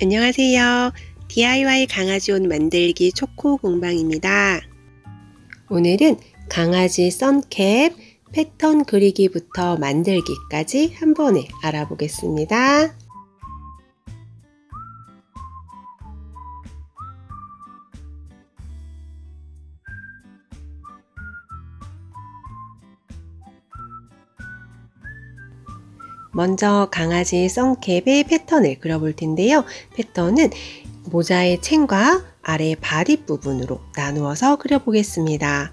안녕하세요. DIY 강아지 옷 만들기 초코 공방입니다. 오늘은 강아지 선캡 패턴 그리기부터 만들기까지 한 번에 알아보겠습니다. 먼저 강아지 선캡의 패턴을 그려볼 텐데요. 패턴은 모자의 챙과 아래 바디 부분으로 나누어서 그려보겠습니다.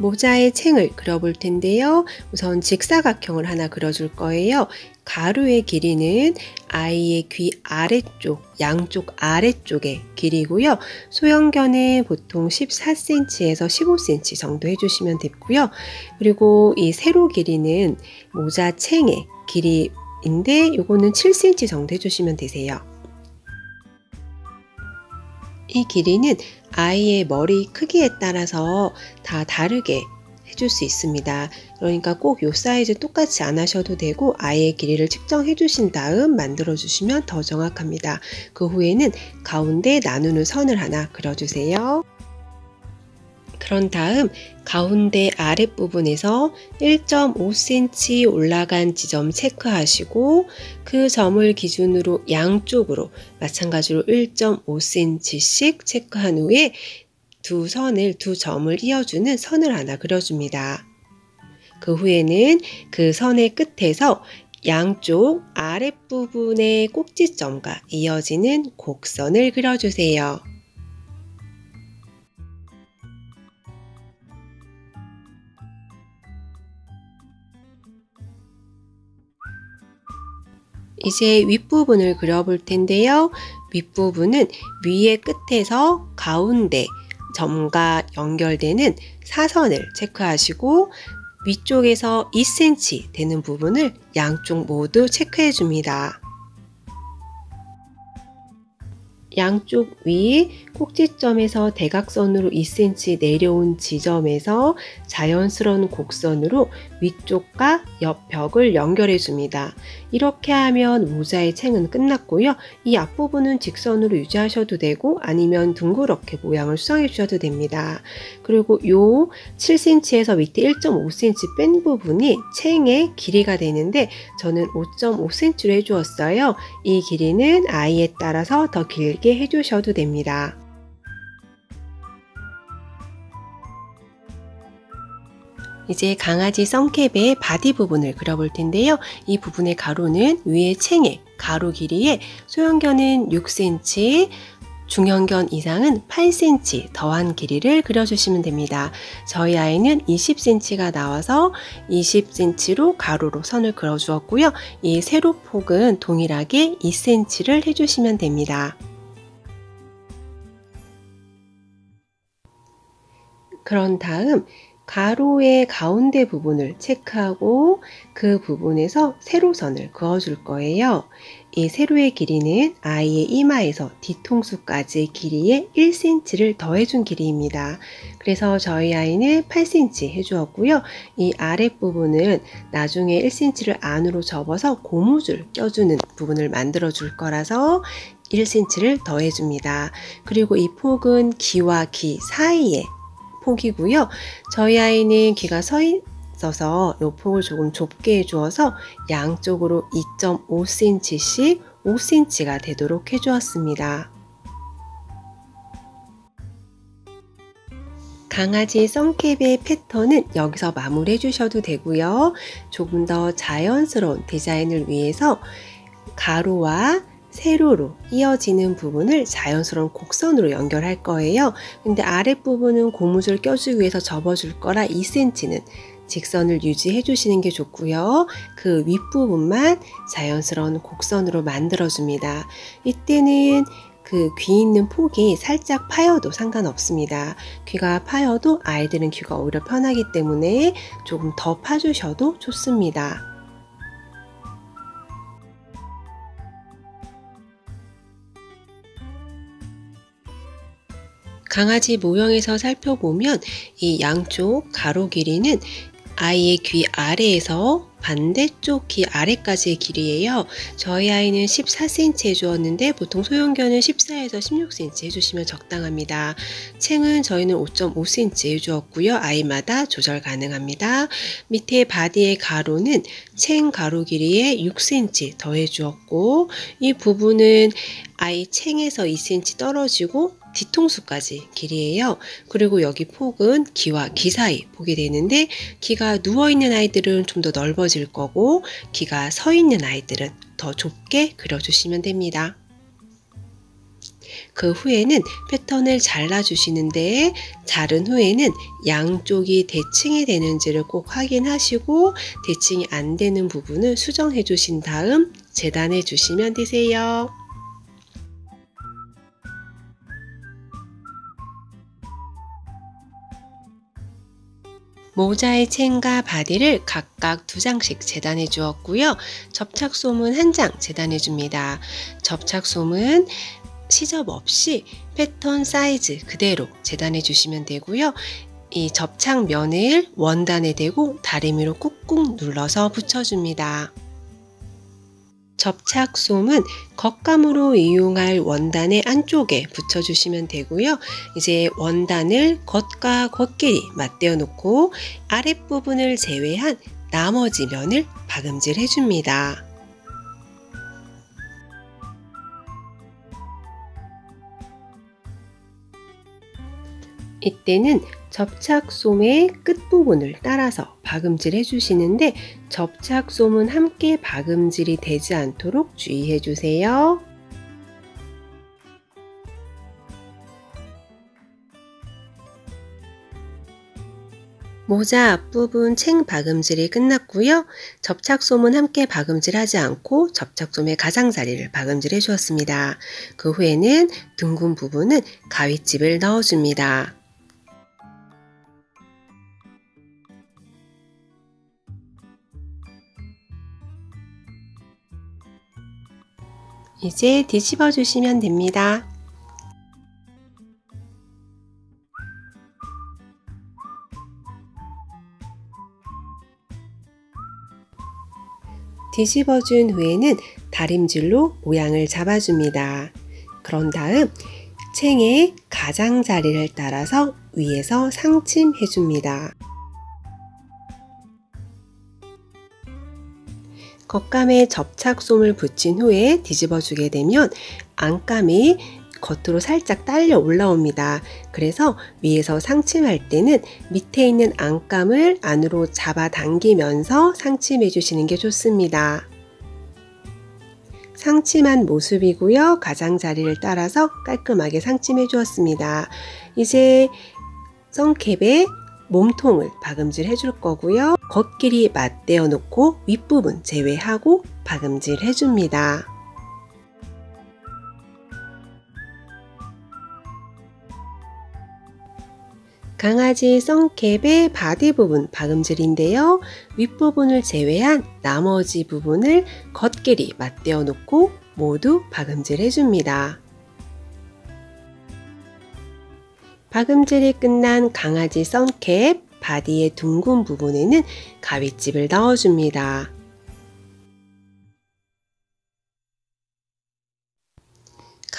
모자의 챙을 그려볼 텐데요. 우선 직사각형을 하나 그려줄 거예요. 가로의 길이는 아이의 귀 아래쪽, 양쪽 아래쪽의 길이고요. 소형견은 보통 14cm에서 15cm 정도 해주시면 되고요. 그리고 이 세로 길이는 모자 챙의 길이인데 이거는 7cm 정도 해주시면 되세요. 이 길이는 아이의 머리 크기에 따라서 다 다르게 해줄 수 있습니다. 그러니까 꼭이 사이즈 똑같이 안 하셔도 되고 아이의 길이를 측정해 주신 다음 만들어 주시면 더 정확합니다. 그 후에는 가운데 나누는 선을 하나 그려주세요. 그런 다음 가운데 아랫부분에서 1.5cm 올라간 지점 체크하시고 그 점을 기준으로 양쪽으로 마찬가지로 1.5cm씩 체크한 후에 두 선을, 두 점을 이어주는 선을 하나 그려줍니다. 그 후에는 그 선의 끝에서 양쪽 아랫부분의 꼭지점과 이어지는 곡선을 그려주세요. 이제 윗부분을 그려볼 텐데요. 윗부분은 위의 끝에서 가운데 점과 연결되는 사선을 체크하시고 위쪽에서 2cm 되는 부분을 양쪽 모두 체크해 줍니다. 양쪽 위 꼭지점에서 대각선으로 2cm 내려온 지점에서 자연스러운 곡선으로 위쪽과 옆 벽을 연결해 줍니다. 이렇게 하면 모자의 챙은 끝났고요. 이 앞부분은 직선으로 유지하셔도 되고 아니면 둥그렇게 모양을 수정해 주셔도 됩니다. 그리고 요 7cm에서 밑에 1.5cm 뺀 부분이 챙의 길이가 되는데 저는 5.5cm로 해주었어요. 이 길이는 아이에 따라서 더 길게 해주셔도 됩니다. 이제 강아지 선캡의 바디 부분을 그려볼 텐데요. 이 부분의 가로는 위의 챙의 가로 길이에 소형견은 6cm, 중형견 이상은 8cm 더한 길이를 그려주시면 됩니다. 저희 아이는 20cm가 나와서 20cm로 가로로 선을 그려주었고요. 이 세로 폭은 동일하게 2cm를 해주시면 됩니다. 그런 다음 가로의 가운데 부분을 체크하고 그 부분에서 세로선을 그어줄 거예요. 이 세로의 길이는 아이의 이마에서 뒤통수까지 길이에 1cm를 더해준 길이입니다. 그래서 저희 아이는 8cm 해주었고요. 이 아랫부분은 나중에 1cm를 안으로 접어서 고무줄 껴주는 부분을 만들어 줄 거라서 1cm를 더해줍니다. 그리고 이 폭은 귀와 귀 사이에 폭이고요. 저희 아이는 귀가 서 있어서 이 폭을 조금 좁게 해주어서 양쪽으로 2.5cm씩 5cm가 되도록 해주었습니다. 강아지 썬캡의 패턴은 여기서 마무리해 주셔도 되고요. 조금 더 자연스러운 디자인을 위해서 가로와 세로로 이어지는 부분을 자연스러운 곡선으로 연결할 거예요. 근데 아랫부분은 고무줄 껴주기 위해서 접어줄 거라 2cm는 직선을 유지해 주시는 게 좋고요. 그 윗부분만 자연스러운 곡선으로 만들어 줍니다. 이때는 그귀 있는 폭이 살짝 파여도 상관없습니다. 귀가 파여도 아이들은 귀가 오히려 편하기 때문에 조금 더 파주셔도 좋습니다. 강아지 모형에서 살펴보면 이 양쪽 가로 길이는 아이의 귀 아래에서 반대쪽 귀 아래까지의 길이에요. 저희 아이는 14cm 해주었는데 보통 소형견은 14에서 16cm 해주시면 적당합니다. 챙은 저희는 5.5cm 해주었고요. 아이마다 조절 가능합니다. 밑에 바디의 가로는 챙 가로 길이에 6cm 더해주었고 이 부분은 아이 챙에서 2cm 떨어지고 뒤통수까지 길이에요. 그리고 여기 폭은 귀와 귀 사이 보게 되는데 귀가 누워있는 아이들은 좀 더 넓어질 거고 귀가 서 있는 아이들은 더 좁게 그려주시면 됩니다. 그 후에는 패턴을 잘라주시는데 자른 후에는 양쪽이 대칭이 되는지를 꼭 확인하시고 대칭이 안 되는 부분을 수정해 주신 다음 재단해 주시면 되세요. 모자의 챙과 바디를 각각 두 장씩 재단해 주었고요. 접착솜은 한 장 재단해 줍니다. 접착솜은 시접 없이 패턴 사이즈 그대로 재단해 주시면 되고요. 이 접착면을 원단에 대고 다리미로 꾹꾹 눌러서 붙여줍니다. 접착솜은 겉감으로 이용할 원단의 안쪽에 붙여주시면 되고요. 이제 원단을 겉과 겉끼리 맞대어 놓고 아랫부분을 제외한 나머지 면을 박음질 해줍니다. 이때는 접착솜의 끝부분을 따라서 박음질 해주시는데 접착 솜은 함께 박음질이 되지 않도록 주의해 주세요. 모자 앞부분 챙 박음질이 끝났고요. 접착솜은 함께 박음질하지 않고 접착솜의 가장자리를 박음질 해 주었습니다. 그 후에는 둥근 부분은 가위집을 넣어줍니다. 이제 뒤집어 주시면 됩니다. 뒤집어 준 후에는 다림질로 모양을 잡아줍니다. 그런 다음 챙의 가장자리를 따라서 위에서 상침해 줍니다. 겉감에 접착솜을 붙인 후에 뒤집어 주게 되면 안감이 겉으로 살짝 딸려 올라옵니다. 그래서 위에서 상침할 때는 밑에 있는 안감을 안으로 잡아 당기면서 상침해 주시는 게 좋습니다. 상침한 모습이고요. 가장자리를 따라서 깔끔하게 상침해 주었습니다. 이제 선캡에 몸통을 박음질 해줄 거고요. 겉끼리 맞대어 놓고 윗부분 제외하고 박음질 해줍니다. 강아지 썬캡의 바디 부분 박음질인데요. 윗부분을 제외한 나머지 부분을 겉길이 맞대어 놓고 모두 박음질 해줍니다. 박음질이 끝난 강아지 선캡 바디의 둥근 부분에는 가위집을 넣어줍니다.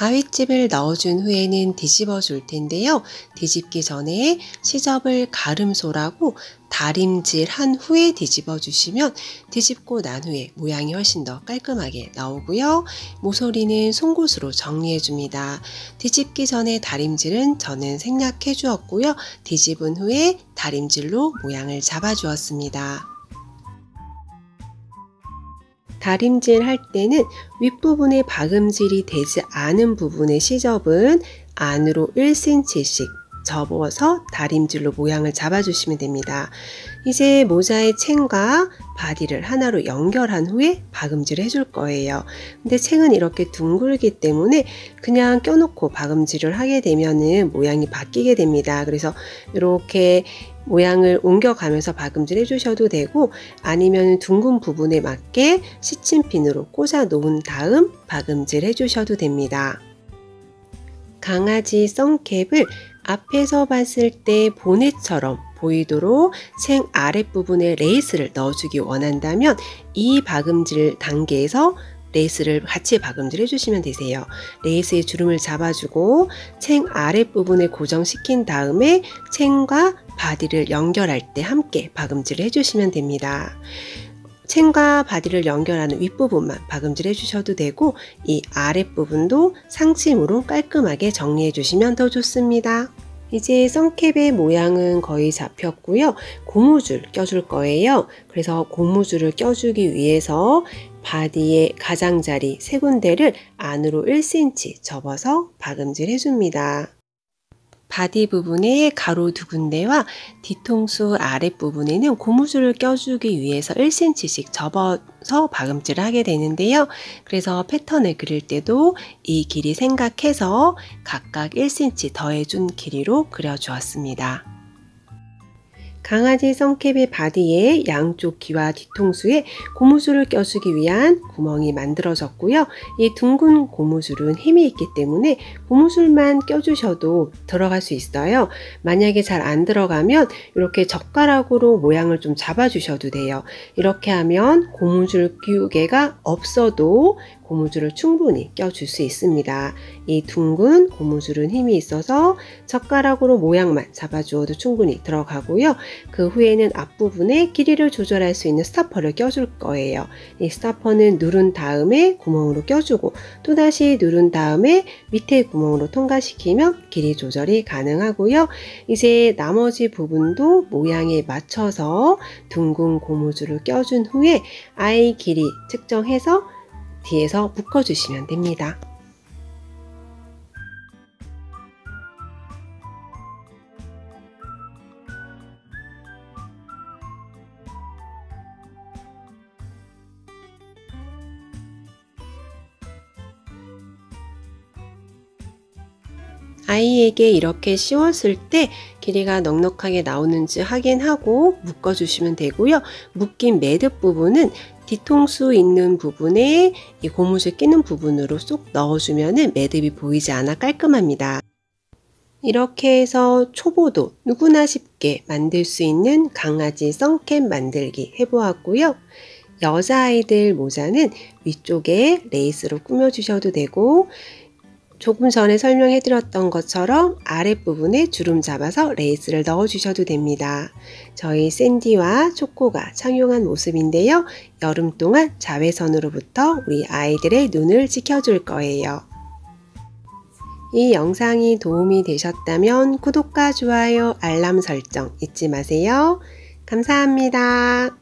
가위집을 넣어준 후에는 뒤집어 줄 텐데요. 뒤집기 전에 시접을 가름소라고 다림질 한 후에 뒤집어 주시면 뒤집고 난 후에 모양이 훨씬 더 깔끔하게 나오고요. 모서리는 송곳으로 정리해 줍니다. 뒤집기 전에 다림질은 저는 생략해 주었고요. 뒤집은 후에 다림질로 모양을 잡아 주었습니다. 다림질 할 때는 윗부분에 박음질이 되지 않은 부분의 시접은 안으로 1cm씩 접어서 다림질로 모양을 잡아주시면 됩니다. 이제 모자의 챙과 바디를 하나로 연결한 후에 박음질 해줄 거예요. 근데 챙은 이렇게 둥글기 때문에 그냥 껴놓고 박음질을 하게 되면은 모양이 바뀌게 됩니다. 그래서 이렇게 모양을 옮겨가면서 박음질 해주셔도 되고 아니면 둥근 부분에 맞게 시침핀으로 꽂아 놓은 다음 박음질 해주셔도 됩니다. 강아지 썬캡을 앞에서 봤을 때 보넷처럼 보이도록 챙 아랫부분에 레이스를 넣어주기 원한다면 이 박음질 단계에서 레이스를 같이 박음질 해주시면 되세요. 레이스의 주름을 잡아주고 챙 아랫부분에 고정시킨 다음에 챙과 바디를 연결할 때 함께 박음질을 해주시면 됩니다. 챙과 바디를 연결하는 윗부분만 박음질 해주셔도 되고 이 아랫부분도 상침으로 깔끔하게 정리해 주시면 더 좋습니다. 이제 선캡의 모양은 거의 잡혔고요. 고무줄 껴줄 거예요. 그래서 고무줄을 껴주기 위해서 바디의 가장자리 세 군데를 안으로 1cm 접어서 박음질 해줍니다. 바디 부분에 가로 두 군데와 뒤통수 아랫부분에는 고무줄을 껴주기 위해서 1cm씩 접어서 박음질을 하게 되는데요. 그래서 패턴을 그릴 때도 이 길이 생각해서 각각 1cm 더해준 길이로 그려주었습니다. 강아지 성캡의 바디에 양쪽 귀와 뒤통수에 고무줄을 껴주기 위한 구멍이 만들어졌고요. 이 둥근 고무줄은 힘이 있기 때문에 고무줄만 껴주셔도 들어갈 수 있어요. 만약에 잘 안 들어가면 이렇게 젓가락으로 모양을 좀 잡아주셔도 돼요. 이렇게 하면 고무줄 끼우개가 없어도 고무줄을 충분히 껴줄 수 있습니다. 이 둥근 고무줄은 힘이 있어서 젓가락으로 모양만 잡아주어도 충분히 들어가고요. 그 후에는 앞부분에 길이를 조절할 수 있는 스타퍼를 껴줄 거예요. 이 스타퍼는 누른 다음에 구멍으로 껴주고 또다시 누른 다음에 밑에 구멍으로 통과시키면 길이 조절이 가능하고요. 이제 나머지 부분도 모양에 맞춰서 둥근 고무줄을 껴준 후에 아이 길이 측정해서 뒤에서 묶어주시면 됩니다. 아이에게 이렇게 씌웠을 때 길이가 넉넉하게 나오는지 확인하고 묶어주시면 되고요. 묶인 매듭 부분은 뒤통수 있는 부분에 이 고무줄 끼는 부분으로 쏙 넣어주면 매듭이 보이지 않아 깔끔합니다. 이렇게 해서 초보도 누구나 쉽게 만들 수 있는 강아지 선캡 만들기 해보았고요. 여자아이들 모자는 위쪽에 레이스로 꾸며주셔도 되고 조금 전에 설명해 드렸던 것처럼 아랫부분에 주름 잡아서 레이스를 넣어 주셔도 됩니다. 저희 샌디와 초코가 착용한 모습인데요. 여름 동안 자외선으로부터 우리 아이들의 눈을 지켜줄 거예요. 이 영상이 도움이 되셨다면 구독과 좋아요, 알람 설정 잊지 마세요. 감사합니다.